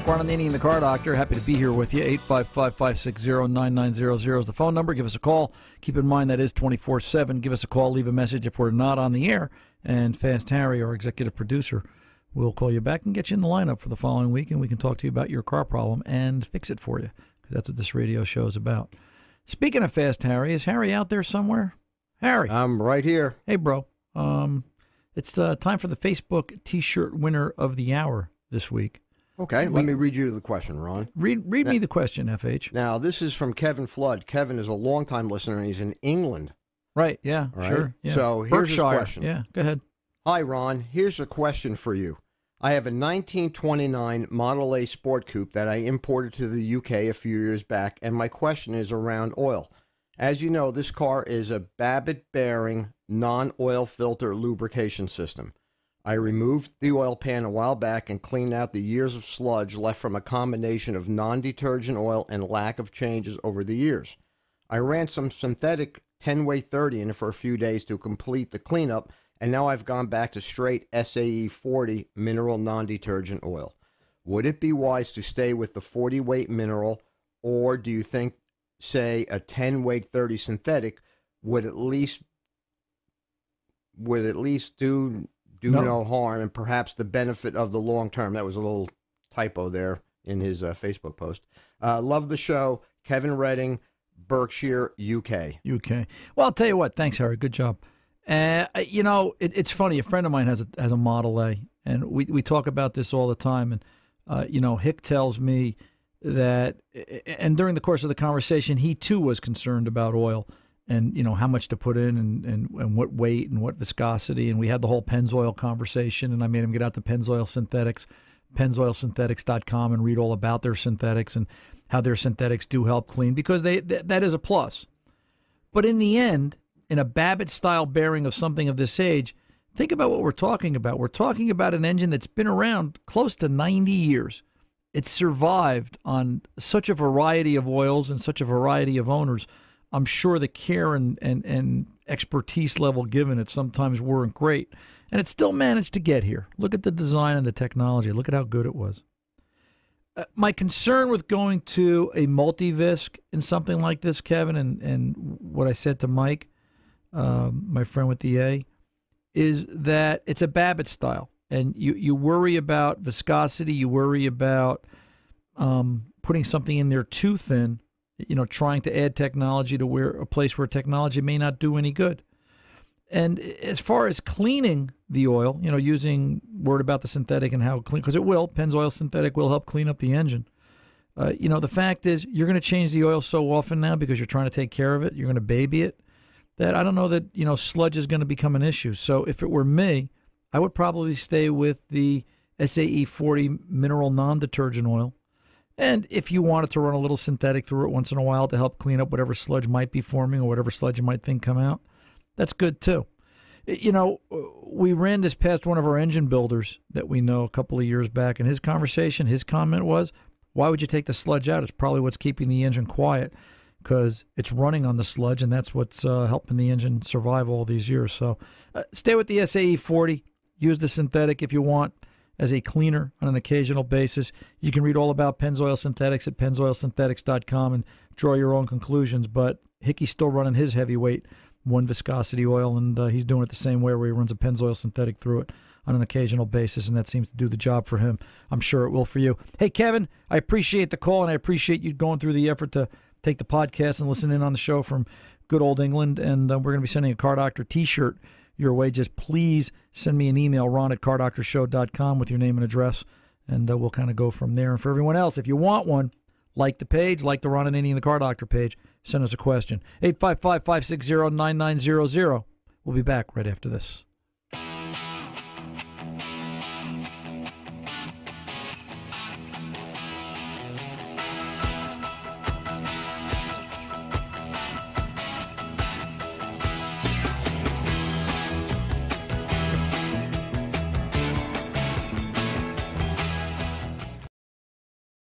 back. Ron Ananian and the Car Doctor. Happy to be here with you. 855 560 9900 is the phone number. Give us a call. Keep in mind that is 24 7. Give us a call. Leave a message if we're not on the air. And Fast Harry, our executive producer, will call you back and get you in the lineup for the following week. And we can talk to you about your car problem and fix it for you. Because that's what this radio show is about. Speaking of Fast Harry, is Harry out there somewhere? Harry. I'm right here. Hey, bro. Um, it's uh, time for the Facebook T-shirt winner of the hour this week. Okay, let me read you the question, Ron. Read read me the question, FH. Now, this is from Kevin Flood. Kevin is a longtime listener, and he's in England. Right? Yeah. Right? Sure. Yeah. So here's Berkshire. his question. Yeah. Go ahead. Hi, Ron. Here's a question for you. I have a 1929 Model A Sport Coupe that I imported to the UK a few years back, and my question is around oil. As you know, this car is a Babbitt bearing non oil filter lubrication system. I removed the oil pan a while back and cleaned out the years of sludge left from a combination of non detergent oil and lack of changes over the years. I ran some synthetic 10 way 30 in it for a few days to complete the cleanup, and now I've gone back to straight SAE 40 mineral non detergent oil. Would it be wise to stay with the 40 weight mineral, or do you think, say, a 10 weight 30 synthetic would at least would at least do do No. no, harm and perhaps the benefit of the long term? That was a little typo there in his uh, Facebook post. Uh, love the show, Kevin Reading, Berkshire, UK. UK. Well, I'll tell you what. Thanks, Harry. Good job. Uh, you know, it, it's funny. A friend of mine has a has a Model A, and we we talk about this all the time. And uh, you know, Hick tells me that, and during the course of the conversation, he too was concerned about oil and you know how much to put in and, and, and what weight and what viscosity and we had the whole Pennzoil conversation and I made him get out the Pennzoil Synthetics pennzoilsynthetics.com and read all about their synthetics and how their synthetics do help clean because they th- that is a plus. But in the end, in a Babbitt style bearing of something of this age, think about what we're talking about. We're talking about an engine that's been around close to 90 years. It's survived on such a variety of oils and such a variety of owners. I'm sure the care and, and, and expertise level given it sometimes weren't great. And it still managed to get here. Look at the design and the technology. Look at how good it was. Uh, my concern with going to a multivisc in something like this, Kevin, and, and what I said to Mike, um, my friend with the A, is that it's a Babbitt style. And you, you worry about viscosity, you worry about um, putting something in there too thin, you know, trying to add technology to where a place where technology may not do any good. And as far as cleaning the oil, you know, using word about the synthetic and how clean, because it will, Pennzoil synthetic will help clean up the engine. Uh, you know, the fact is, you're going to change the oil so often now because you're trying to take care of it, you're going to baby it, that I don't know that, you know, sludge is going to become an issue. So if it were me, I would probably stay with the SAE 40 mineral non detergent oil. And if you wanted to run a little synthetic through it once in a while to help clean up whatever sludge might be forming or whatever sludge you might think come out, that's good too. You know, we ran this past one of our engine builders that we know a couple of years back, and his conversation, his comment was, "Why would you take the sludge out? It's probably what's keeping the engine quiet because it's running on the sludge, and that's what's uh, helping the engine survive all these years." So, uh, stay with the SAE 40. Use the synthetic if you want as a cleaner on an occasional basis. You can read all about Pennzoil Synthetics at pennzoilsynthetics.com and draw your own conclusions. But Hickey's still running his heavyweight one viscosity oil, and uh, he's doing it the same way where he runs a Pennzoil synthetic through it on an occasional basis, and that seems to do the job for him. I'm sure it will for you. Hey, Kevin, I appreciate the call, and I appreciate you going through the effort to take the podcast and listen in on the show from good old England. And uh, we're going to be sending a Car Doctor t shirt your way. Just please send me an email, ron at cardoctorshow.com with your name and address, and uh, we'll kind of go from there. And for everyone else, if you want one, like the page, like the Ron Ananian and the Car Doctor page, send us a question. 855 560 9900. We'll be back right after this.